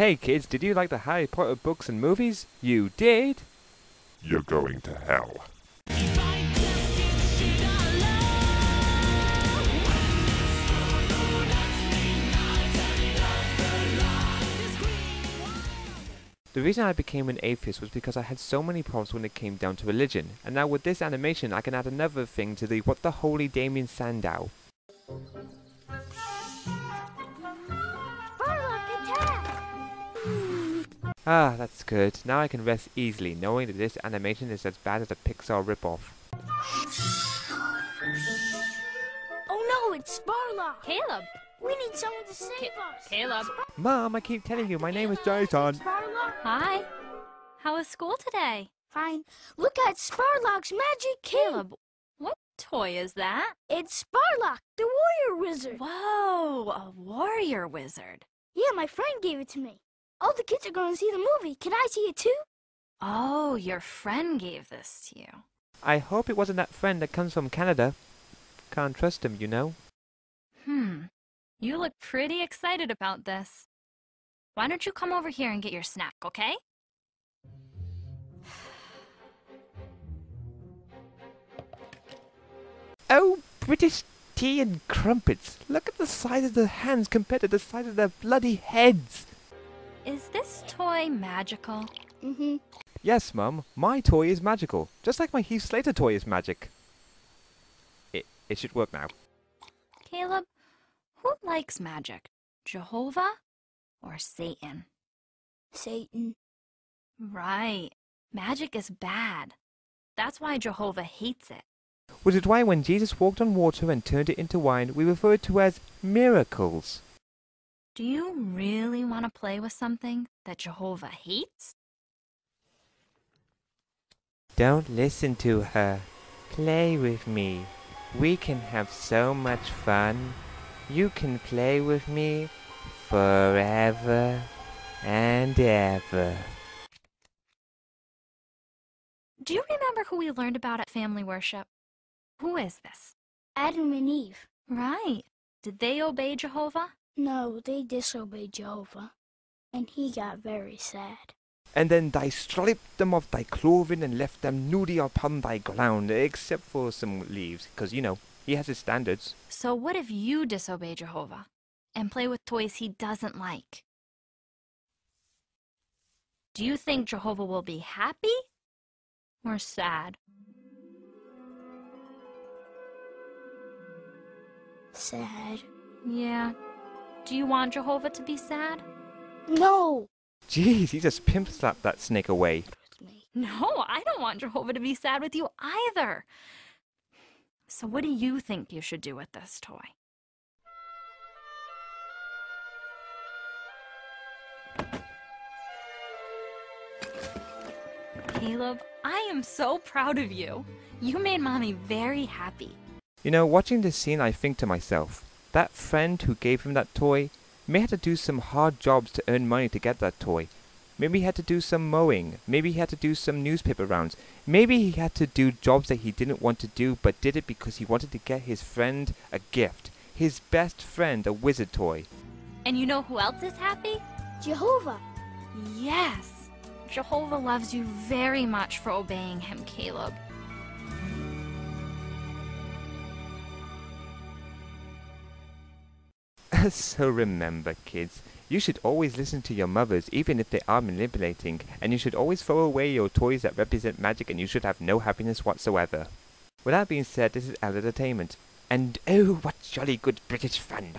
Hey kids, did you like the Harry Potter books and movies? You did? You're going to hell. The reason I became an atheist was because I had so many problems when it came down to religion, and now with this animation I can add another thing to the What the Holy Damien Sandow. Ah, that's good. Now I can rest easily knowing that this animation is as bad as a Pixar ripoff. Oh no, it's Sparlock! Caleb! We need someone to save Ca- us! Caleb! Mom, I keep telling you my name is Jason. Sparlock? Hi! How was school today? Fine. Look at Sparlock's magic key! Caleb, what toy is that? It's Sparlock, the warrior wizard! Whoa, a warrior wizard. Yeah, my friend gave it to me. All the kids are going to see the movie. Can I see it too? Oh, your friend gave this to you. I hope it wasn't that friend that comes from Canada. Can't trust him, you know. Hmm. You look pretty excited about this. Why don't you come over here and get your snack, okay? Oh, British tea and crumpets. Look at the size of the hands compared to the size of their bloody heads. Is this toy magical? Mm-hmm. Yes, Mum, my toy is magical, just like my Heath Slater toy is magic. It, it should work now. Caleb, who likes magic? Jehovah or Satan? Satan. Right. Magic is bad. That's why Jehovah hates it. Which is why when Jesus walked on water and turned it into wine, we refer to as miracles. Do you really want to play with something that Jehovah hates? Don't listen to her. Play with me. We can have so much fun. You can play with me forever and ever. Do you remember who we learned about at family worship? Who is this? Adam and Eve. Right. Did they obey Jehovah? No, they disobeyed Jehovah. And he got very sad. And then thy stripped them of thy clothing and left them nudity upon thy ground, except for some leaves, 'cause you know, he has his standards. So what if you disobey Jehovah and play with toys he doesn't like? Do you think Jehovah will be happy or sad? Sad. Yeah. Do you want Jehovah to be sad? No! Jeez, he just pimp slapped that snake away. No, I don't want Jehovah to be sad with you either. So what do you think you should do with this toy? Caleb, I am so proud of you. You made mommy very happy. You know, watching this scene, I think to myself, that friend who gave him that toy may have to do some hard jobs to earn money to get that toy. Maybe he had to do some mowing. Maybe he had to do some newspaper rounds. Maybe he had to do jobs that he didn't want to do but did it because he wanted to get his friend a gift. His best friend a wizard toy. And you know who else is happy? Jehovah! Yes. Jehovah loves you very much for obeying him, Caleb. so remember, kids, you should always listen to your mothers even if they are manipulating, and you should always throw away your toys that represent magic and you should have no happiness whatsoever. With that being said, this is Entertainment, and oh, what jolly good British fun!